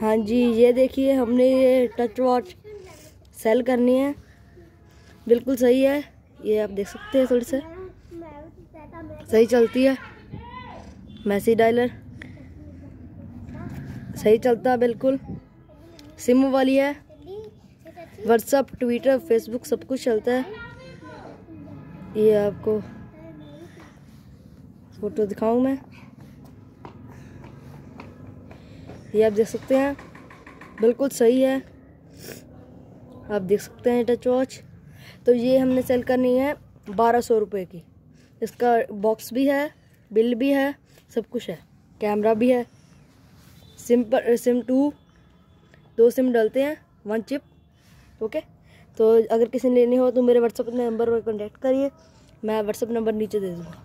हाँ जी, ये देखिए, हमने ये टच वॉच सेल करनी है। बिल्कुल सही है। ये आप देख सकते हैं थोड़ी से। सही चलती है। मैसी डायलर सही चलता है, बिल्कुल। सिम वाली है। व्हाट्सअप ट्विटर फेसबुक सब कुछ चलता है। ये आपको फ़ोटो दिखाऊँ मैं। ये आप देख सकते हैं। बिल्कुल सही है। आप देख सकते हैं टच वॉच तो ये हमने सेल करनी है बारह सौ रुपये की। इसका बॉक्स भी है बिल भी है, सब कुछ है। कैमरा भी है। सिम पर सिम टू दो सिम डालते हैं वन चिप ओके तो अगर किसी ने लेनी हो तो मेरे व्हाट्सअप नंबर पर कॉन्टैक्ट करिए। मैं व्हाट्सअप नंबर नीचे दे दूँगा।